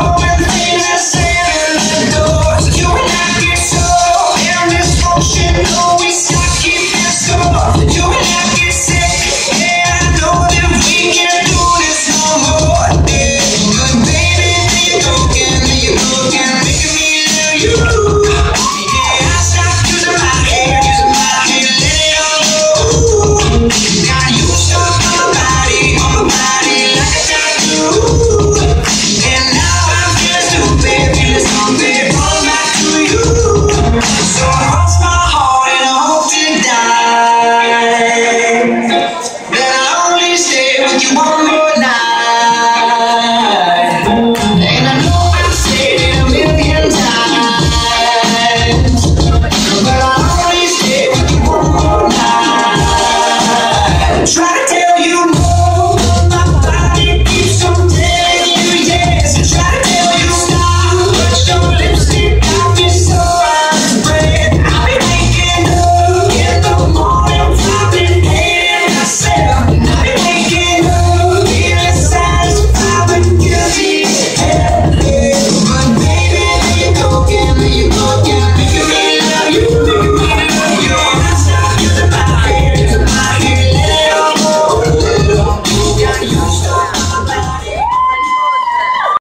Oh. Try